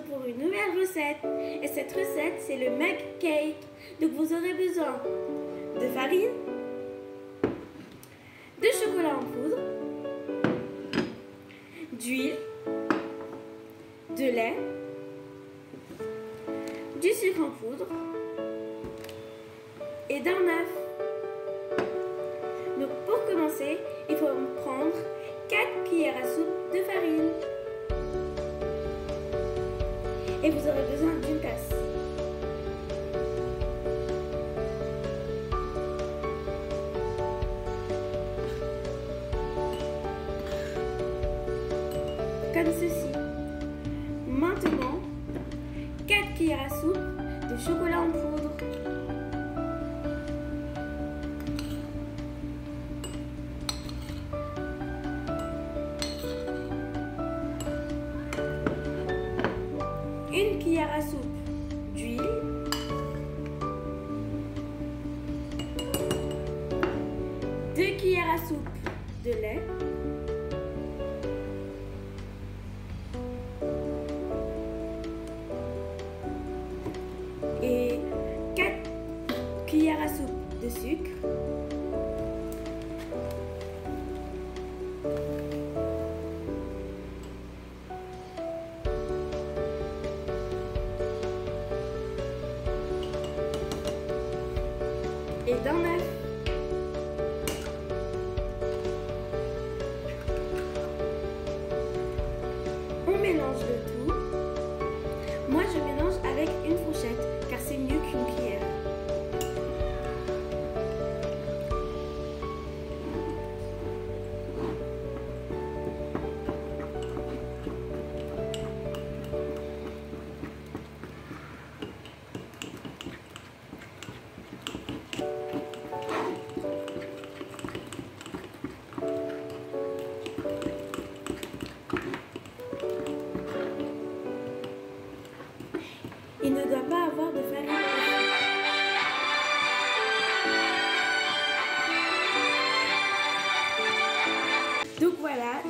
pour une nouvelle recette. Et cette recette, c'est le mug cake. Donc vous aurez besoin de farine, de chocolat en poudre, d'huile, de lait, du sucre en poudre et d'un œuf. Donc pour commencer, il faut prendre 4 cuillères à soupe de farine. Et vous aurez besoin d'une tasse. Comme ceci. Maintenant, 4 cuillères à soupe de chocolat en poudre. Une cuillère à soupe d'huile. Deux cuillères à soupe de lait. Et 4 cuillères à soupe de sucre. Et d'un œuf. On mélange le tout.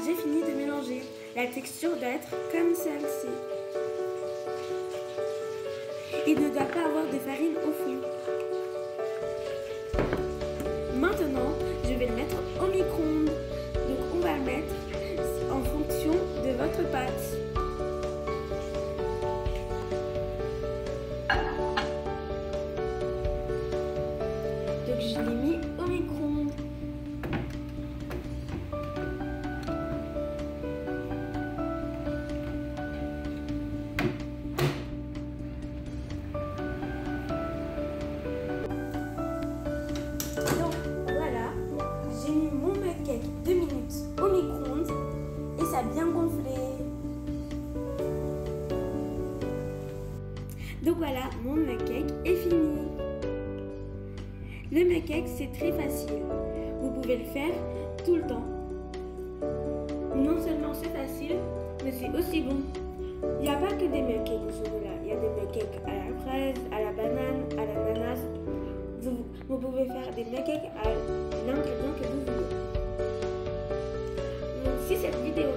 J'ai fini de mélanger. La texture doit être comme celle-ci. Il ne doit pas avoir de farine au fond. Maintenant, je vais le mettre au micro-ondes. Donc on va le mettre en fonction de votre pâte. Donc je l'ai mis bien gonflé. Donc voilà, mon cake est fini. Le cake c'est très facile. Vous pouvez le faire tout le temps. Non seulement c'est facile, mais c'est aussi bon. Il n'y a pas que des mug cakes au chocolat. Il y a des mug cakes à la fraise, à la banane, à l'ananas. Vous, vous pouvez faire des mug cakes à l'ingrédient que vous voulez. Si cette vidéo.